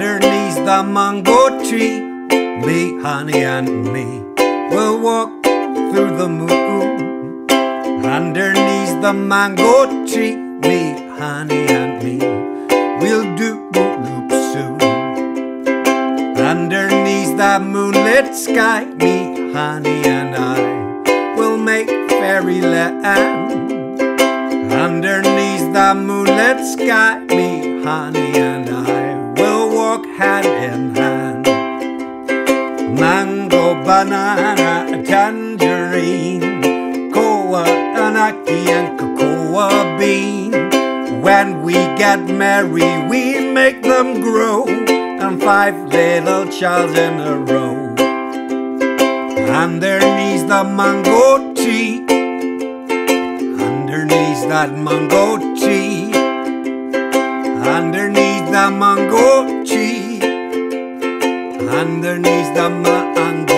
the mango tree, me, honey, and me will walk through the moon. Underneath the mango tree, me, honey, and me will do loop soon. Underneath the moonlit sky, me, honey, and I will make fairyland. Underneath the moonlit sky, me, honey, and walk hand in hand. Mango, banana, tangerine, koa, anaki, and cocoa bean. When we get married, we make them grow, and five little childs in a row. Underneath the mango tree, underneath that mango tree, underneath the mango tree, underneath the mango